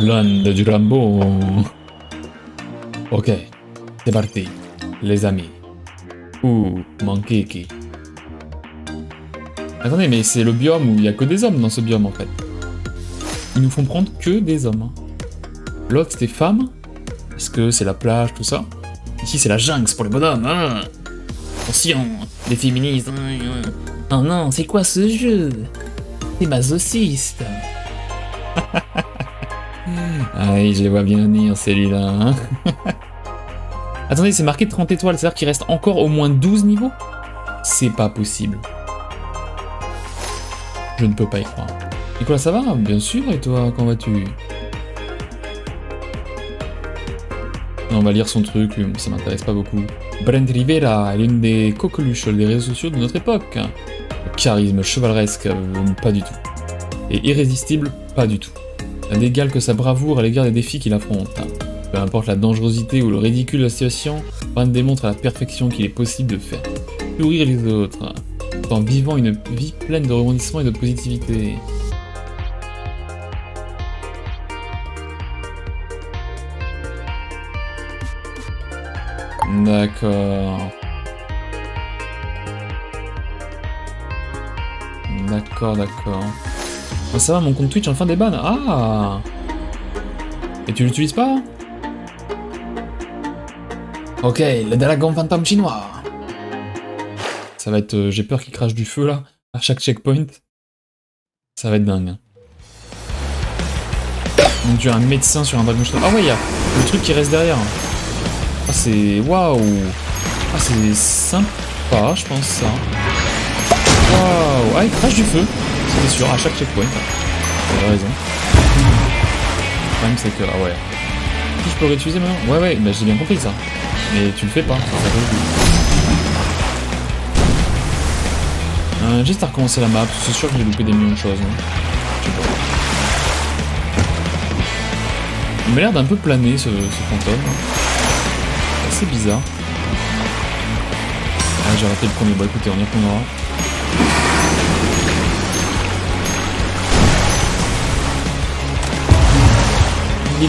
Land du Rambo. Ok, c'est parti, les amis. Ouh, mon kiki. Attendez, mais c'est le biome où il y a que des hommes dans ce biome en fait. Ils nous font prendre que des hommes. hein. L'autre c'était femme. Est-ce que c'est la plage, tout ça? Ici c'est la jungle, pour les bonhommes. Hein Attention, les féministes. hein. Oh non, c'est quoi ce jeu? C'est masochiste. Ah oui, je les vois bien venir celui-là. hein. Attendez, c'est marqué 30 étoiles, c'est-à-dire qu'il reste encore au moins 12 niveaux? C'est pas possible. Je ne peux pas y croire. Nicolas, ça va? Bien sûr, et toi, comment vas-tu? On va lire son truc, ça m'intéresse pas beaucoup. Brent Rivera est l'une des coqueluches des réseaux sociaux de notre époque. Charisme chevaleresque, euh, pas du tout. Et irrésistible, pas du tout. N'a d'égal que sa bravoure à l'égard des défis qu'il affronte. Peu importe la dangerosité ou le ridicule de la situation, Brent démontre à la perfection qu'il est possible de faire sourire les autres, en vivant une vie pleine de rebondissements et de positivité. D'accord. D'accord, d'accord. Ah, ça va, mon compte Twitch enfin des bannes. Ah Et tu l'utilises pas Ok, le dragon fantôme chinois. Ça va être... euh, J'ai peur qu'il crache du feu, là, à chaque checkpoint. Ça va être dingue. hein. Donc tu un médecin sur un dragon chinois. Ah ouais, il y a le truc qui reste derrière. Ah, c'est... Waouh Ah, c'est sympa, je pense, ça. Waouh Ah, il crache du feu. C'est sûr, à chaque checkpoint. T'avais raison. Le problème, c'est que... Ah ouais. Si je peux réutiliser maintenant Ouais, ouais, bah, j'ai bien compris ça. Mais tu le fais pas, ça le but. Euh, recommencer la map, c'est sûr que j'ai loupé des millions de choses. hein. Je sais pas. Il m'a l'air d'un peu planer ce, fantôme. C'est bizarre. Ah, j'ai raté le premier. Bon, écoutez, on y retournera.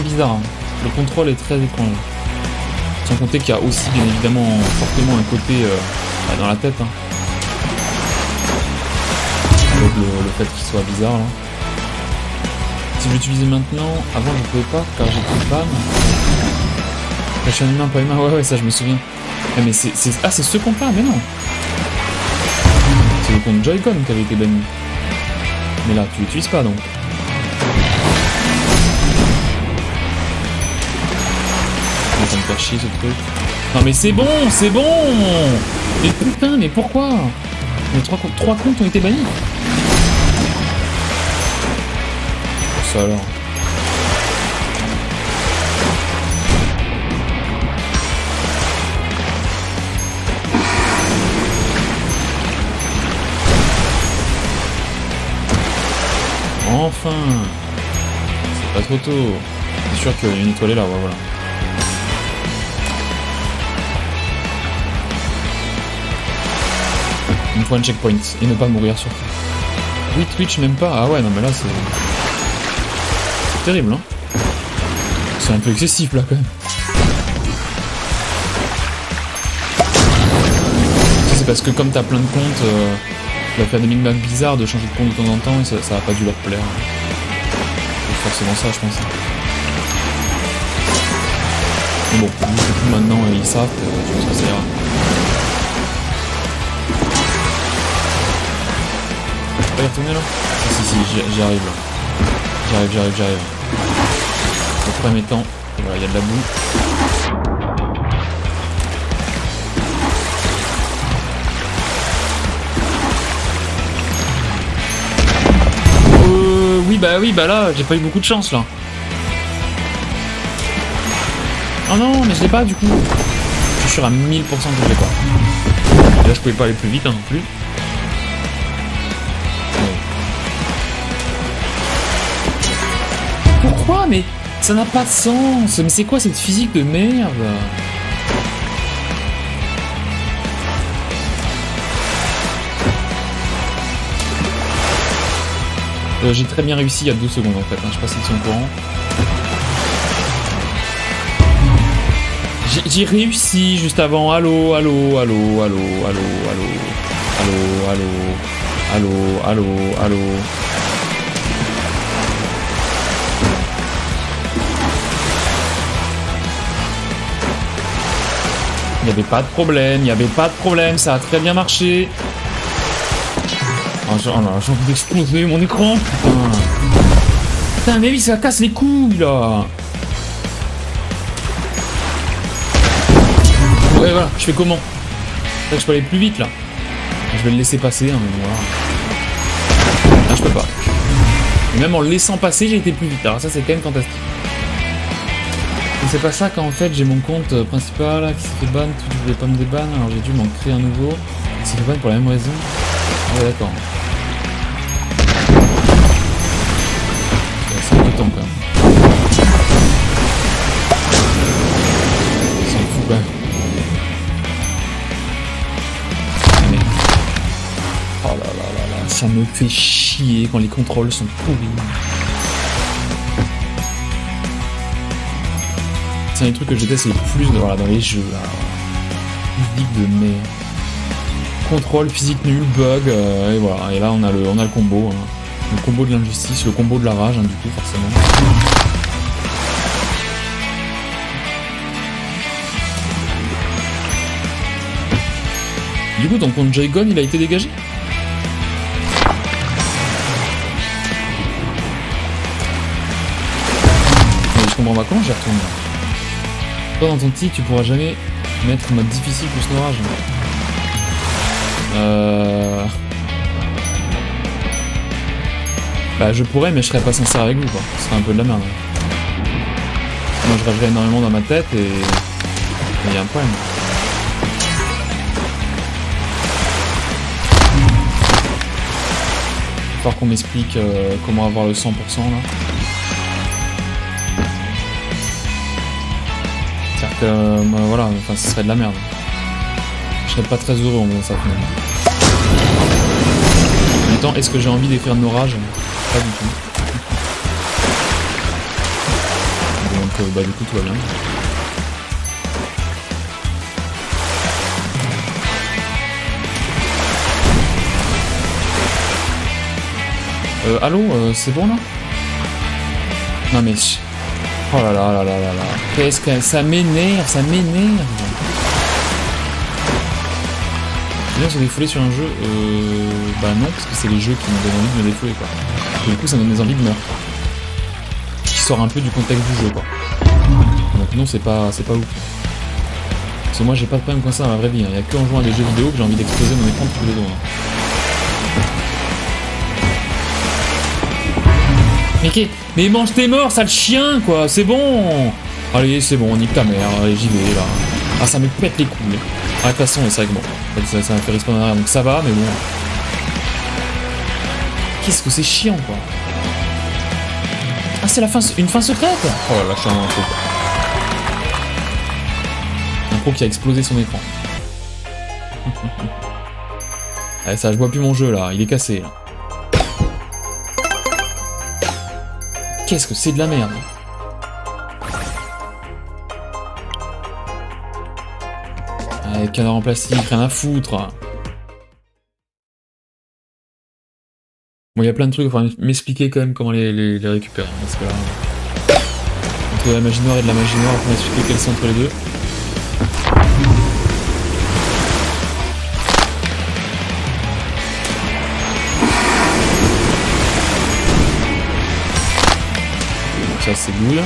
Bizarre. hein. Le contrôle est très étrange. Sans compter qu'il y a aussi, bien évidemment, fortement un côté euh, bah, dans la tête. hein. Le, fait qu'il soit bizarre, là. Si je l'utilisais maintenant, avant je pouvais pas, car j'étais ban. Là, je suis un humain, pas humain, ouais, ouais, ça je me souviens. Ah, mais c'est. Ah, c'est ce compte-là, mais non C'est le compte Joy-Con qui avait été banni. Mais là, tu l'utilises pas donc. Va me faire chier ce truc. Non mais c'est bon, c'est bon Mais putain, mais pourquoi? Les trois, comptes- trois comptes ont été bannis Ça alors. Enfin C'est pas trop tôt. C'est sûr qu'il y a une étoile là, voilà. Une fois un checkpoint et ne pas mourir surtout. Oui, Twitch n'aime pas. Ah ouais, non, mais là c'est. C'est terrible, hein. C'est un peu excessif là quand même. C'est parce que comme t'as plein de comptes, euh, tu vas faire des mini bizarres de changer de compte de temps en temps et ça, ça va pas dû leur plaire. C'est forcément ça, je pense. Bon, que tout maintenant ils savent, euh, je pense que ça ira. Peux pas y retourner là Si, si, si, j'y- j'y arrive là. J'arrive, j'arrive, j'arrive. Le premier temps, voilà, il y a de la boue. Euh, oui, bah oui, bah là, j'ai pas eu beaucoup de chance là. Oh non, mais je l'ai pas du coup. Je suis sûr à 1000% que je l'ai pas. Et là, je pouvais pas aller plus vite hein, non plus. Pourquoi Mais ça n'a pas de sens. Mais c'est quoi cette physique de merde? Euh, J'ai très bien réussi il y a deux secondes en fait, hein. je sais pas si courant. J'ai- réussi juste avant. Allô, allô, allô, allô, allô, allô, allô, allô, allô, allô, allô. Il n'y avait pas de problème, il n'y avait pas de problème, ça a très bien marché. Oh, j'ai oh j'ai envie d'exploser mon écran, putain. Putain, mais oui, ça casse les couilles, là. Ouais, voilà, je fais comment? Je peux aller plus vite, là. Je vais le laisser passer, hein, mais voilà. Là, je peux pas. Et même en le laissant passer, j'ai été plus vite. Alors ça, c'est quand même fantastique. C'est pas ça quand en fait j'ai mon compte euh, principal qui s'est fait ban, tu voulais pas me déban, alors j'ai dû m'en créer un nouveau. Il s'est ban pour la même raison. Ah ouais d'accord. C'est temps quand même. Oh là là là là, ça me fait chier quand les contrôles sont pourris. C'est un des trucs que je le plus voilà, dans les jeux. De merde. Contrôle, physique nul, bug, euh, et voilà. Et là, on a le, on a le combo. hein. Le combo de l'injustice, le combo de la rage, hein, du coup, forcément. Du coup, ton compte J-Gon, il a été dégagé? Je comprends pas comment j'y retourne. Toi, dans ton titre, tu pourras jamais mettre mode difficile plus l'orage. Euh... Bah, je pourrais, mais je serais pas sincère avec vous, quoi. Ce serait un peu de la merde. Moi, je rêverais énormément dans ma tête et. Il y a un problème. Il falloir qu'on m'explique euh, comment avoir le 100% là. Euh, bah, voilà, enfin, ce serait de la merde. Je serais pas très heureux en faisant ça finalement. En même temps, est-ce que j'ai envie d'écrire de orage Pas du tout. Donc, euh, bah, du coup, tout va bien. Euh, allô, euh, c'est bon là? Non mais... Oh là là là là là là. Qu'est-ce que... Ça m'énerve, ça m'énerve. Bien se défouler sur un jeu, euh... Bah non, parce que c'est les jeux qui me donnent envie de me défouler quoi. Et du coup ça me donne des envies de meurtre. Qui sort un peu du contexte du jeu quoi. Donc non, c'est pas, c'est pas ouf. Parce que moi j'ai pas de problème comme ça dans la vraie vie. Il y a que en jouant à des jeux vidéo que j'ai envie d'exploser mon écran tous les hein. Mais, mange tes morts, sale chien, quoi, c'est bon Allez, c'est bon, nique ta mère, allez, j'y vais, là. Ah, ça me pète les couilles. Ah, de toute façon, c'est vrai que bon, ça, ça fait respawn en arrière, donc ça va, mais bon. Qu'est-ce que c'est chiant, quoi. Ah, c'est la fin, une fin secrète Oh là là, je suis un pro. Un pro qui a explosé son écran. Ouais, ça, je vois plus mon jeu, là, il est cassé, là. Qu'est-ce que c'est de la merde Ouais, canard en plastique, rien à foutre. Bon, il y a plein de trucs, il m'expliquer quand même comment les, récupérer. entre la magie noire et de la magie noire, faut m'expliquer quels sont entre les deux. Ça, c'est cool.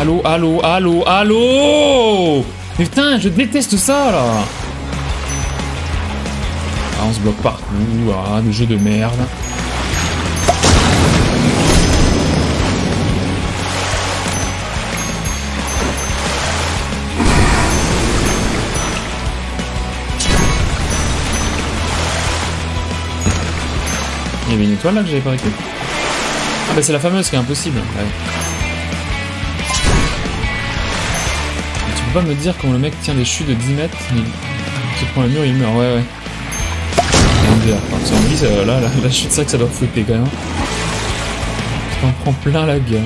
Allô, allô, allô, allô? Mais putain, je déteste ça, là on se bloque partout, ah, le jeu de merde. Il y avait une étoile là que j'avais pas récupérée. Ah bah c'est la fameuse qui est impossible. Ouais. Tu peux pas me dire quand le mec tient des chutes de 10 mètres, mais il se prend le mur, et il meurt. Ouais ouais. Ça- là, la chute, c'est vrai que ça doit flipper quand même. Tu t'en prends plein la gueule.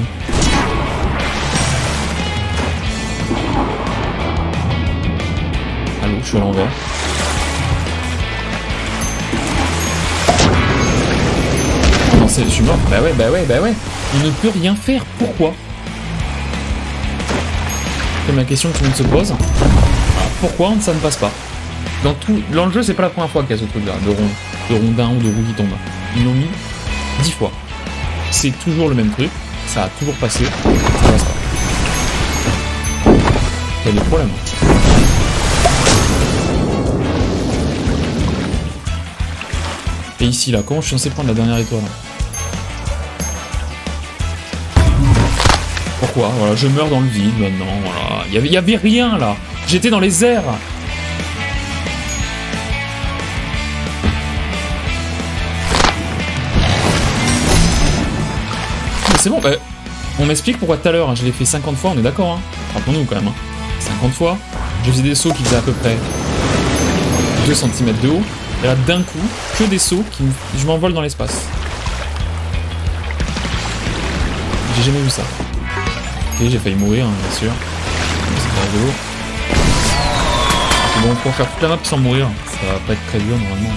Allô, je suis à l'envers. Non, je suis mort. Bah ouais, bah ouais, bah ouais. On ne peut rien faire. Pourquoi? C'est ma question que tout le monde se pose. Pourquoi ça ne passe pas? Dans tout, dans le jeu, c'est pas la première fois qu'il y a ce truc-là, de rond, de rondin ou de roue qui tombe. Ils l'ont mis dix fois. C'est toujours le même truc. Ça a toujours passé. Ça passe pas. Y a des problèmes. Et ici, là, comment je suis censé prendre la dernière étoile Pourquoi? Voilà, je meurs dans le vide maintenant, voilà. Il y avait rien, là J'étais dans les airs c'est bon, bah, on m'explique pourquoi tout à l'heure, hein, je l'ai fait 50 fois, on est d'accord, hein Rappelons-nous quand même, hein. 50 fois, je faisais des sauts qui faisaient à peu près 2 cm de haut, et là d'un coup, que des sauts qui je m'envole dans l'espace. J'ai jamais vu ça. Ok, j'ai failli mourir, hein, bien sûr. C'est pas rigolo. Bon, pour faire toute la map sans mourir, ça va pas être très dur normalement.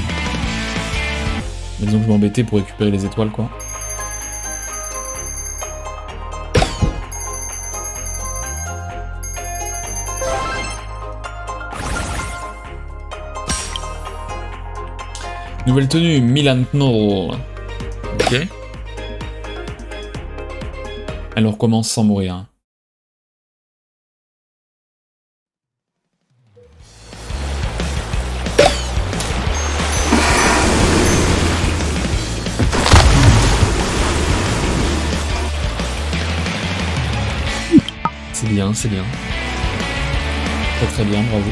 Mais disons que je m'embêtais pour récupérer les étoiles, quoi. Nouvelle tenue, Milan Knoll. Ok. Elle recommence sans mourir. C'est bien, c'est bien. Très très bien, bravo.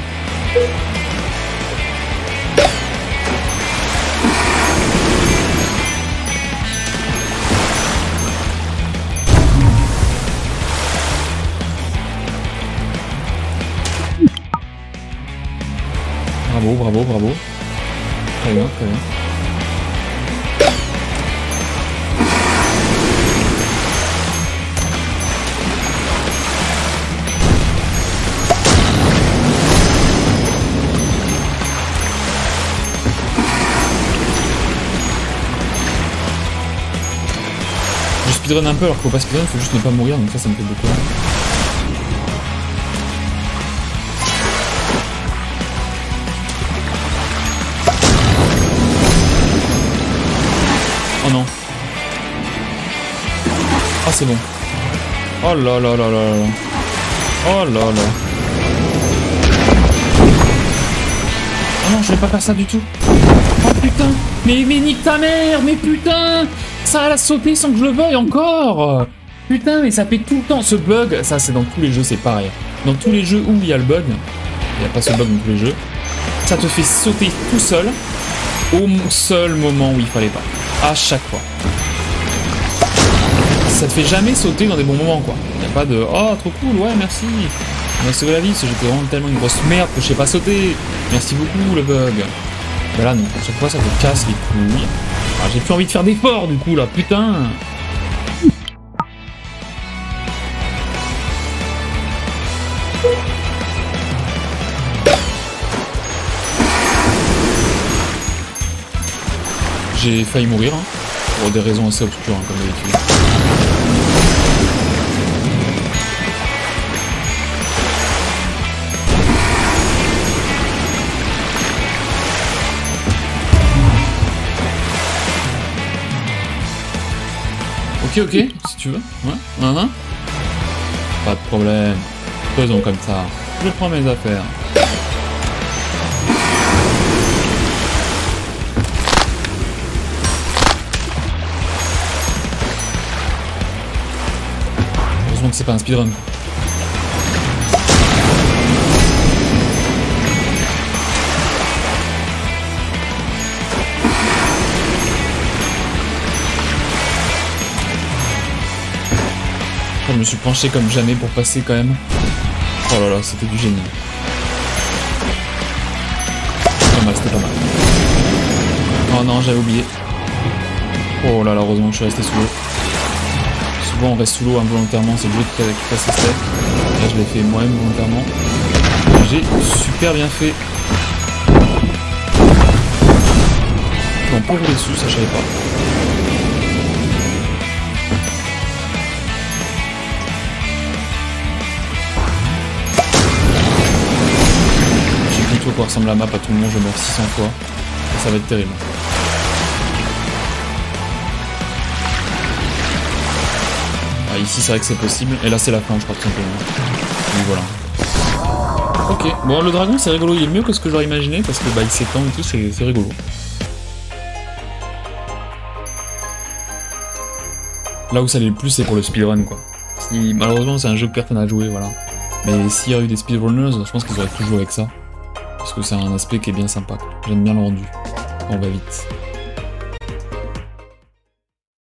Bravo, bravo. Très bien, très bien. Je speedrun un peu alors qu'il faut pas speedrun, faut juste ne pas mourir, donc ça, ça me fait beaucoup. C'est bon. Oh là là là là là. Oh là là. Oh non, je vais pas faire ça du tout. Oh putain. Mais, mais nique ta mère, mais putain. Ça a sauté sans que je le veuille encore. Putain, mais ça fait tout le temps. Ce bug, ça c'est dans tous les jeux, c'est pareil. Dans tous les jeux où il y a le bug, il n'y a pas ce bug dans tous les jeux, ça te fait sauter tout seul au seul moment où il fallait pas. À chaque fois. Ça te fait jamais sauter dans des bons moments, quoi. Y a pas de oh trop cool, ouais merci. On m'a sauvé la vie parce que j'étais vraiment tellement une grosse merde que je sais pas sauter. Merci beaucoup le bug. Mais là non, à chaque fois ça te casse les couilles. Ah, j'ai plus envie de faire d'efforts du coup là, putain. J'ai failli mourir, hein, pour des raisons assez obscures, hein, comme d'habitude. Ok, ok, si tu veux. Ouais, hein, hein. Pas de problème. Faisons comme ça. Je prends mes affaires. Heureusement que c'est pas un speedrun. Me suis penché comme jamais pour passer quand même. Oh là là, c'était du génie. Pas mal, c'était pas mal. Oh non, j'avais oublié. Oh là là, heureusement que je suis resté sous l'eau. Souvent on reste sous l'eau involontairement, c'est obligé de passer step. Là je l'ai fait moi-même volontairement. J'ai super bien fait. Non, pas rouler dessus, ça je savais pas. Quoi ressemble la map à tout le monde, je meurs 600 fois. ça va être terrible. Ah, ici c'est vrai que c'est possible, et là c'est la fin je crois tout simplement. Donc voilà. Ok, bon le dragon c'est rigolo, il est mieux que ce que j'aurais imaginé parce que bah il s'étend et tout, c'est rigolo. Là où ça allait le plus, c'est pour le speedrun, quoi. Si, malheureusement, c'est un jeu que personne n'a joué, voilà. Mais s'il y a eu des speedrunners, je pense qu'ils auraient tout joué avec ça. Parce que c'est un aspect qui est bien sympa. J'aime bien le rendu. On va vite.